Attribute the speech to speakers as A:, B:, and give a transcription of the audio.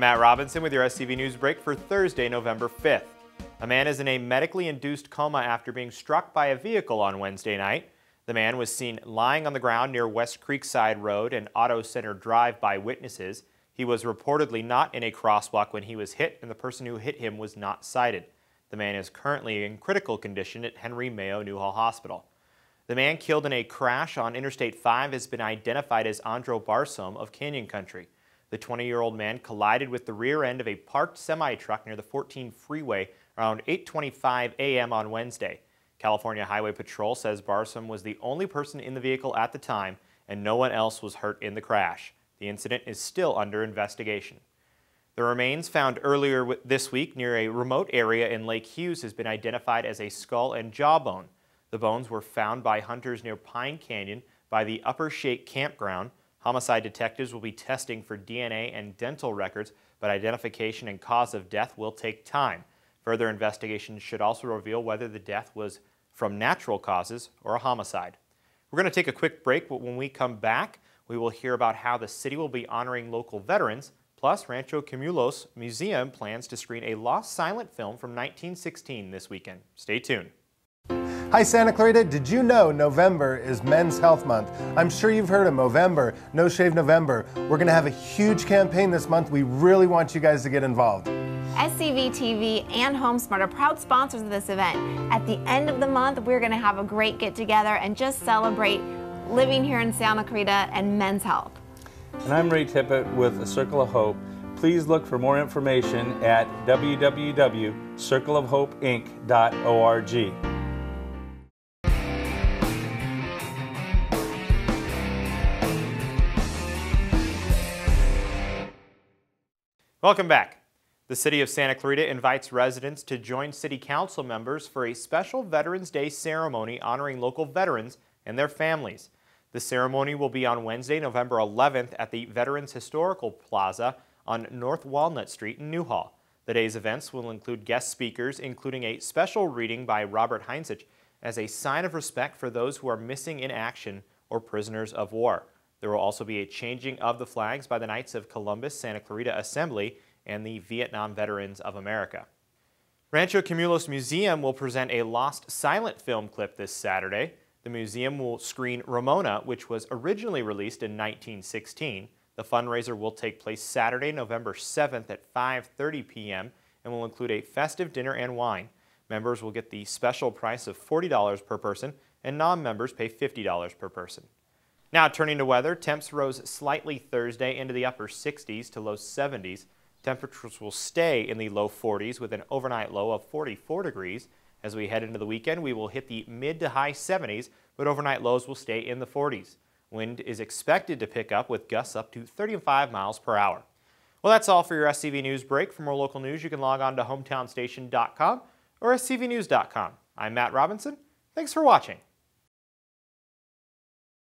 A: Matt Robinson with your SCV News Break for Thursday, November 5th. A man is in a medically induced coma after being struck by a vehicle on Wednesday night. The man was seen lying on the ground near West Creekside Road and Auto Center Drive by witnesses. He was reportedly not in a crosswalk when he was hit, and the person who hit him was not sighted. The man is currently in critical condition at Henry Mayo Newhall Hospital. The man killed in a crash on Interstate 5 has been identified as Andro Barsom of Canyon Country. The 20-year-old man collided with the rear end of a parked semi-truck near the 14 freeway around 8.25 a.m. on Wednesday. California Highway Patrol says Barsom was the only person in the vehicle at the time and no one else was hurt in the crash. The incident is still under investigation. The remains found earlier this week near a remote area in Lake Hughes has been identified as a skull and jawbone. The bones were found by hunters near Pine Canyon by the Upper Shake Campground. Homicide detectives will be testing for DNA and dental records, but identification and cause of death will take time. Further investigation should also reveal whether the death was from natural causes or a homicide. We're going to take a quick break, but when we come back, we will hear about how the city will be honoring local veterans, plus Rancho Camulos Museum plans to screen a lost silent film from 1916 this weekend. Stay tuned.
B: Hi Santa Clarita, did you know November is Men's Health Month? I'm sure you've heard of Movember, No Shave November. We're going to have a huge campaign this month. We really want you guys to get involved.
C: SCV TV and HomeSmart are proud sponsors of this event. At the end of the month, we're going to have a great get together and just celebrate living here in Santa Clarita and men's health.
D: And I'm Ray Tippett with A Circle of Hope. Please look for more information at www.circleofhopeinc.org.
A: Welcome back. The City of Santa Clarita invites residents to join City Council members for a special Veterans Day ceremony honoring local veterans and their families. The ceremony will be on Wednesday, November 11th at the Veterans Historical Plaza on North Walnut Street in Newhall. The day's events will include guest speakers, including a special reading by Robert Heinzich as a sign of respect for those who are missing in action or prisoners of war. There will also be a changing of the flags by the Knights of Columbus Santa Clarita Assembly and the Vietnam Veterans of America. Rancho Camulos Museum will present a lost silent film clip this Saturday. The museum will screen Ramona, which was originally released in 1916. The fundraiser will take place Saturday, November 7th at 5.30 p.m. and will include a festive dinner and wine. Members will get the special price of $40 per person and non-members pay $50 per person. Now turning to weather, temps rose slightly Thursday into the upper 60s to low 70s. Temperatures will stay in the low 40s with an overnight low of 44 degrees. As we head into the weekend, we will hit the mid to high 70s, but overnight lows will stay in the 40s. Wind is expected to pick up with gusts up to 35 miles per hour. Well, that's all for your SCV News break. For more local news, you can log on to hometownstation.com or at cvnews.com. I'm Matt Robinson. Thanks for watching.